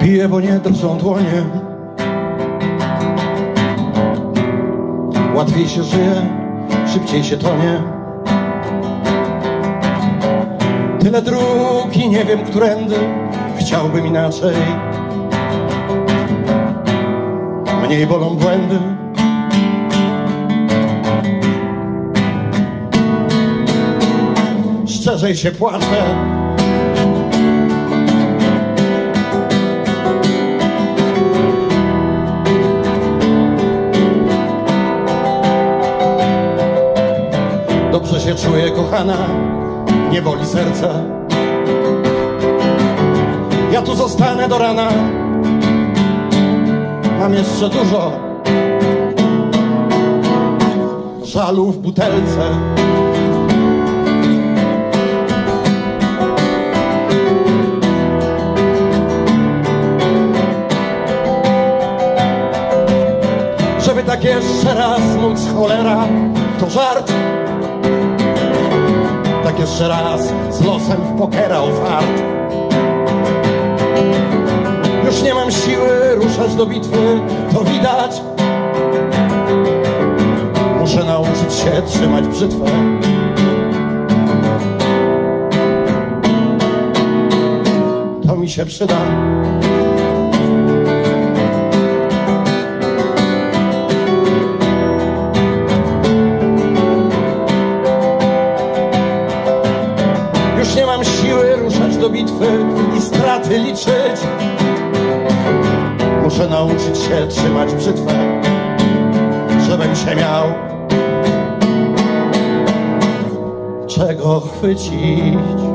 Piję, bo nie drżą dłonie. Łatwiej się żyje, szybciej się tonie. Tyle dróg i nie wiem, którędy Chciałbym inaczej. Mniej bolą błędy. Szczerzej się płaczę. Dobrze się czuję, kochana, nie boli serce. Ja tu zostanę do rana, mam jeszcze dużo żalu w butelce. Żeby tak jeszcze raz móc cholera, to żart tak jeszcze raz z losem w pokera o fart. Już nie mam siły ruszać do bitwy, to widać. Muszę nauczyć się trzymać brzytwę. To mi się przyda. Ruszać do bitwy i straty liczyć. Muszę nauczyć się trzymać brzytwę, żebym się miał czego chwycić.